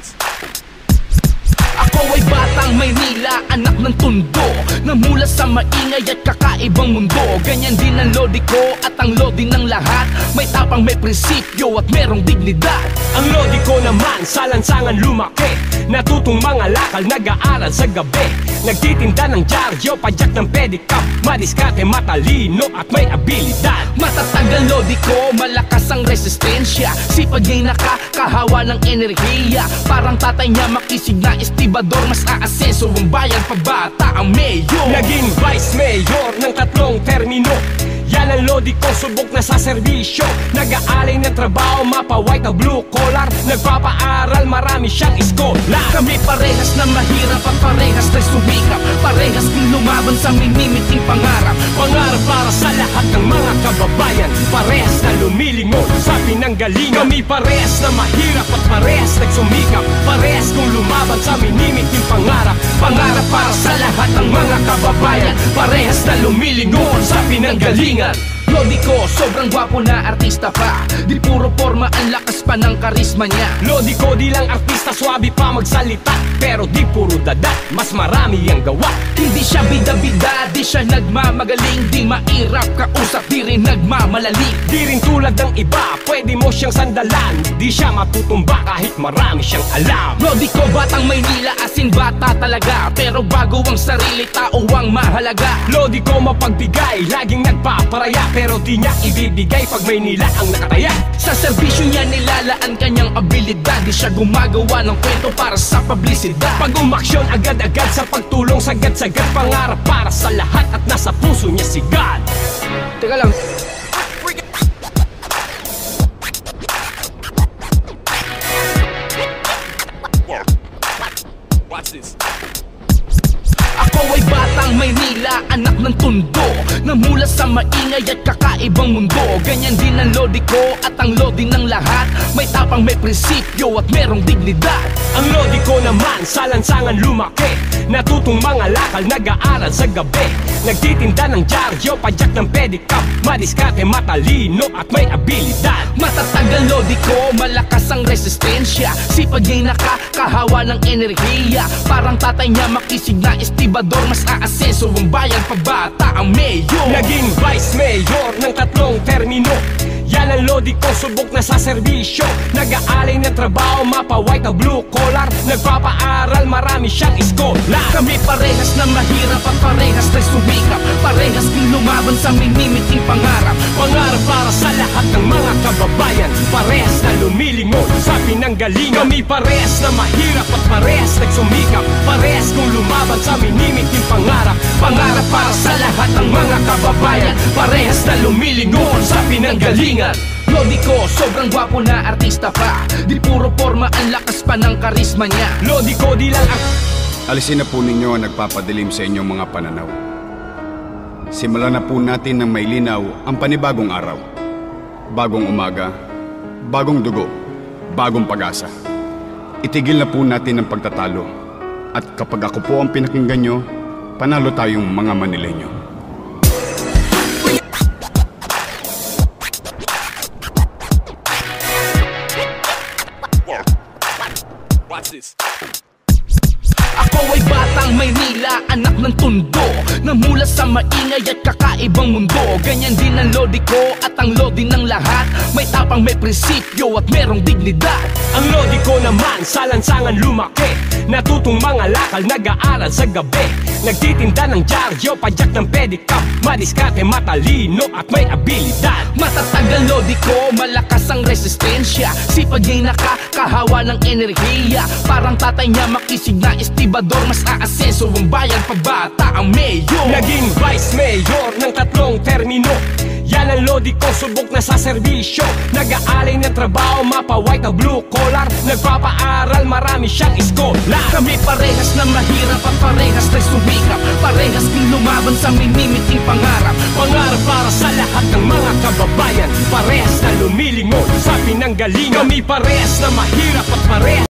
Peace. Ng tundo. Namula sa maingay at kakaibang mundo. Ganyan din ang lodi ko at ang lodi ng lahat. May tapang, may prinsipyo at merong dignidad. Ang lodi ko naman sa lansangan lumaki. Natutong mga lakal, nag-aaral sa gabi. Nagtitinda ng dyaryo, padyak ng pedicab. Madiskarte, matalino at may abilidad. Matatag ang lodi ko, malakas ang resistensya. Sipag niya nakakahawa ng enerhiya. Parang tatay niya makisig na estibador Mas aaseso ang bayan pabata ang mayor. Naging vice mayor ng tatlong termino. Yan ang lodi ko, subok na sa serbisyo. Nag-aalay ng trabaho, mapa white na blue collar. Nagpapaaral, marami siyang iskola Kami parehas na mahirap at parehas na sumikap Parehas din lumaban sa minimiting pangarap. Pangarap para sa lahat ng mga kababayan. Parehas na lumilingon sa pinanggalingan. Kami parehas na mahirap at parehas nagsumikap. Parehas kong lumaban sa minimiting pangarap. Pangarap para sa lahat ng mga kababayan. Parehas na lumilingon sa pinanggalingan. Lodi ko, sobrang gwapo na artista pa. Di puro forma, ang lakas pa ng karisma niya. Lodi ko di lang artista, swabe pa magsalita Pero di puro dada, mas marami ang gawa. Hindi siya bida-bida, di siya nagmamagaling. Di mairap kausap, di rin nagmamalalim. Di rin tulad ng iba, pwede mo siyang sandalan. Di siya matutumba kahit marami siyang alam. Lodi ko, batang Maynila, asin bata talaga. Pero bago ang sarili, tao ang mahalaga. Lodi ko mapagbigay, laging nagpaparaya. Pero di niya ibibigay pag Maynila ang nakataya Sa serbisyo niya nilalaan kanyang abilidad. Di siya gumagawa ng kwento para sa publisidad Pag umaksyon agad-agad sa pagtulong Sagad-sagad pangarap para sa Anak ng tundo. Namula sa maingay at kakaibang mundo. Ganyan din ang lodi ko at ang lodi ng lahat. May tapang, may prinsipyo at merong dignidad. Ang lodi ko naman sa lansangan lumaki. Natutong mga lakal, nag-aaral sa gabi. Nagtitinda ng dyaryo, padyak ng pedicab. Madiskarte, matalino at may abilidad. Matatag ang lodi ko, malakas ang resistensya. Sipag niya nakakahawa ng enerhiya. Parang tatay niya makisig na estibador Mas aaseso ang bayan pabata ang mayor. Naging vice mayor ng tatlong termino. Yan ang lodi ko, subok na sa serbisyo. Nag-aalay ng trabaho, mapa white na blue collar. Nagpapaaral, marami siyang iskola Kami parehas na mahirap at parehas na sumikap Parehas din lumaban sa minimiting pangarap. Pangarap para sa lahat ng mga kababayan. Parehas na lumilingon sa pinanggalingan. Kami parehas na mahirap at parehas nagsumikap Parehas kong lumaban sa minimiting Parehas na lumilingon sa pinanggalingan Lodi ko, sobrang gwapo na artista pa Di puro forma, ang lakas pa ng karisma niya Lodi ko di lang ang Alisin na po ninyo ang nagpapadilim sa inyong mga pananaw. Simulan na po natin ng may linaw ang panibagong araw. Bagong umaga, bagong dugo, bagong pag-asa. Itigil na po natin ang pagtatalo. At kapag ako po ang pinakinggan nyo, panalo tayong mga Manileño. Ng tundo. Namula sa maingay at kakaibang mundo. Ganyan din ang lodi ko at ang lodi ng lahat. May tapang, may prinsipyo at merong dignidad. Ang lodi ko naman sa lansangan lumaki Natutong mga lakal, nag-aaral sa gabi. Nagtitinda ng dyaryo, padyak ng pedicab. Madiskarte, matalino at may abilidad. Matatag ang lodi ko, malakas ang resistensya. Sipag niya nakakahawa ng enerhiya. Parang tatay niya makisig na estibador. Mas aaseso ang bayan pabata ang mayor. Naging vice mayor ng tatlong termino Yan ang lodi ko, subok na sa serbisyo. Nag-aalay ng trabaho, mapa white na blue collar. Nagpapaaral, marami siyang iskola Kami parehas na mahirap at parehas na sumikap Parehas din lumaban sa minimiting pangarap. Pangarap para sa lahat ng mga kababayan. Parehas na lumilingon sa pinanggalingan. Kami parehas na mahirap at parehas